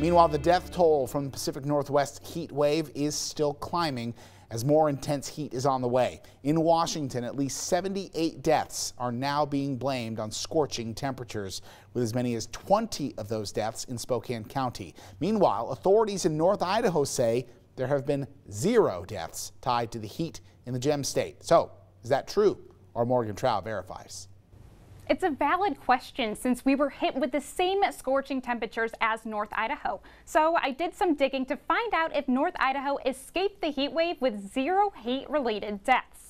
Meanwhile, the death toll from the Pacific Northwest heat wave is still climbing as more intense heat is on the way. In Washington, at least 78 deaths are now being blamed on scorching temperatures, with as many as 20 of those deaths in Spokane County. Meanwhile, authorities in North Idaho say there have been zero deaths tied to the heat in the Gem State. So, is that true? Our Morgan Trau verifies. It's a valid question since we were hit with the same scorching temperatures as North Idaho. So I did some digging to find out if North Idaho escaped the heat wave with zero heat related deaths.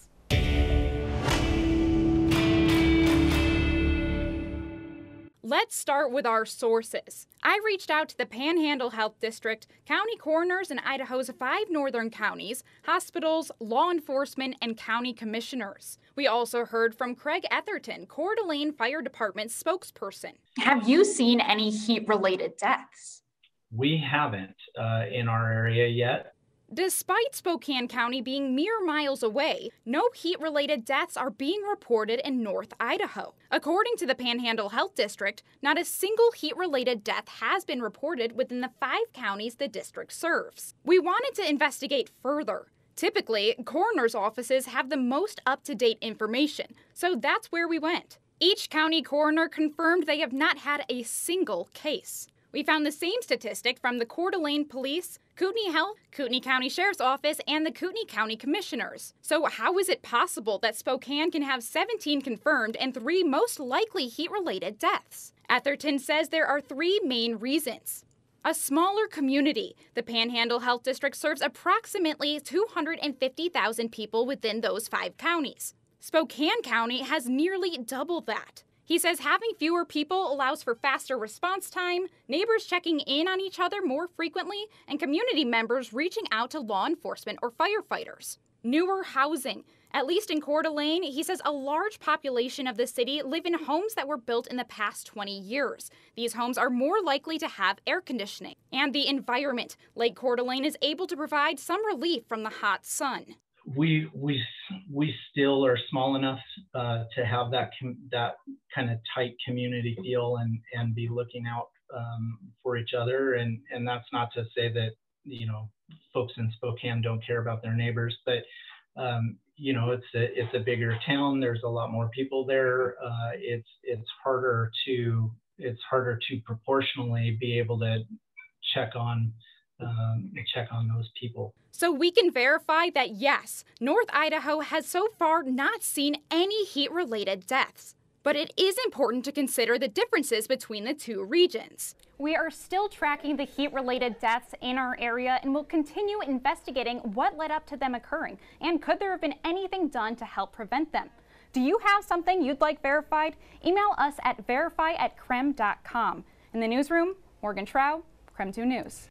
Let's start with our sources. I reached out to the Panhandle Health District, county coroners in Idaho's five northern counties, hospitals, law enforcement, and county commissioners. We also heard from Craig Etherton, Coeur d'Alene Fire Department spokesperson. Have you seen any heat related deaths? We haven't uh, in our area yet. Despite Spokane County being mere miles away, no heat related deaths are being reported in North Idaho. According to the Panhandle Health District, not a single heat related death has been reported within the five counties the district serves. We wanted to investigate further. Typically, coroner's offices have the most up to date information, so that's where we went. Each county coroner confirmed they have not had a single case. We found the same statistic from the Coeur d'Alene Police, Kootenai Health, Kootenai County Sheriff's Office, and the Kootenai County Commissioners. So, how is it possible that Spokane can have 17 confirmed and three most likely heat related deaths? Etherton says there are three main reasons. A smaller community, the Panhandle Health District serves approximately 250,000 people within those five counties. Spokane County has nearly double that. He says having fewer people allows for faster response time, neighbors checking in on each other more frequently, and community members reaching out to law enforcement or firefighters. Newer housing. At least in Coeur d'Alene, he says a large population of the city live in homes that were built in the past 20 years. These homes are more likely to have air conditioning. And the environment. Lake Coeur d'Alene is able to provide some relief from the hot sun we we we still are small enough uh, to have that that kind of tight community feel and and be looking out um, for each other. And and that's not to say that you know folks in Spokane don't care about their neighbors but um, you know it's a it's a bigger town. There's a lot more people there. Uh, it's it's harder to it's harder to proportionally be able to check on um, check on those people. So we can verify that yes, North Idaho has so far not seen any heat related deaths. But it is important to consider the differences between the two regions. We are still tracking the heat related deaths in our area and will continue investigating what led up to them occurring and could there have been anything done to help prevent them. Do you have something you'd like verified? Email us at verify at krem.com. In the newsroom, Morgan Trau, KREM 2 News.